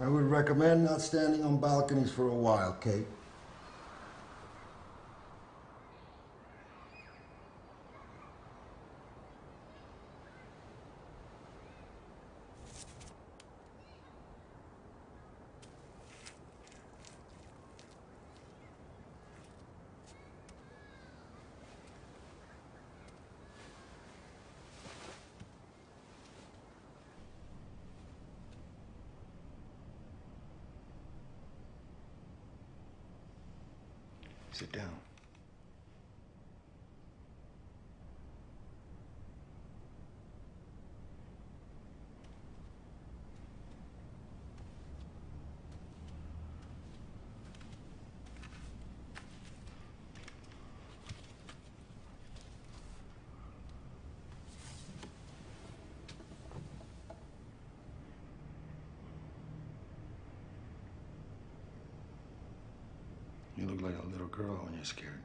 I would recommend not standing on balconies for a while, Kate. Sit down. Like a little girl when you're scared.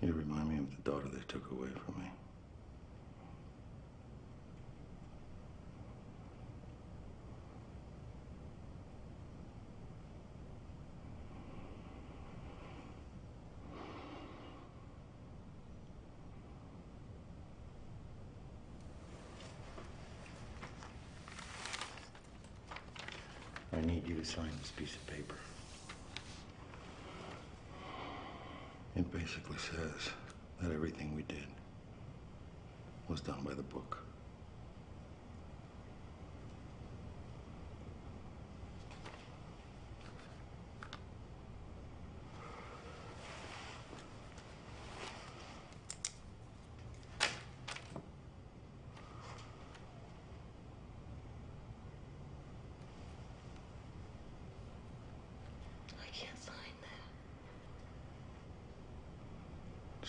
You remind me of the daughter they took away from me. To sign this piece of paper. It basically says that everything we did was done by the book.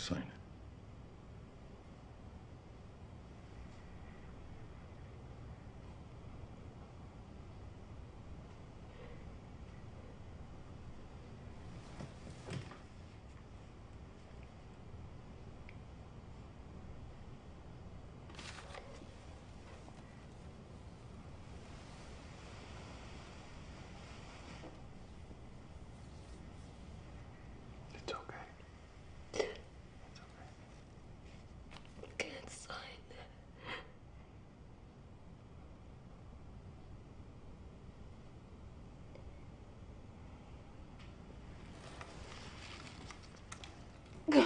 Sign it. It's okay. It's okay. I can't sign that.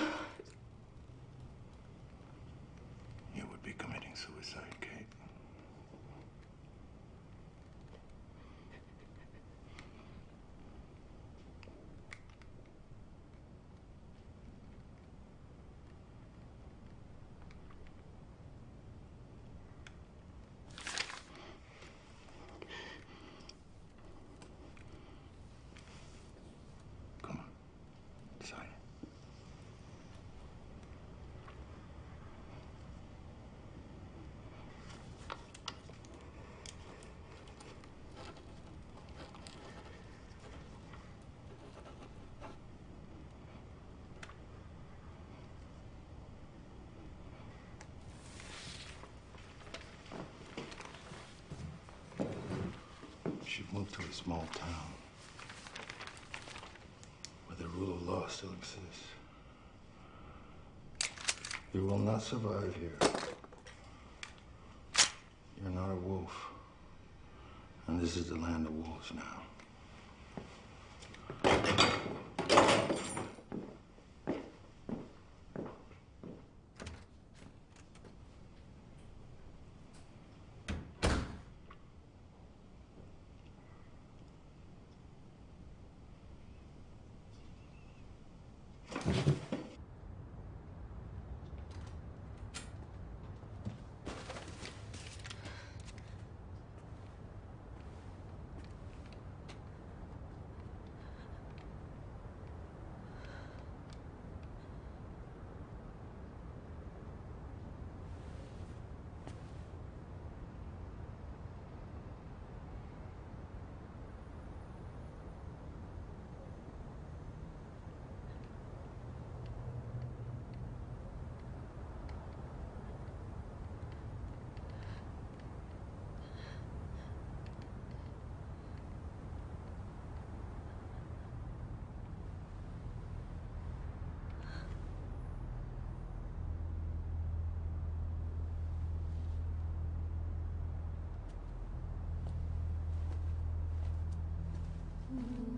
You would be committing suicide, Kate. Come on, sign it. She've moved to a small town where the rule of law still exists. You will not survive here. You're not a wolf. And this is the land of wolves now. Mm-hmm.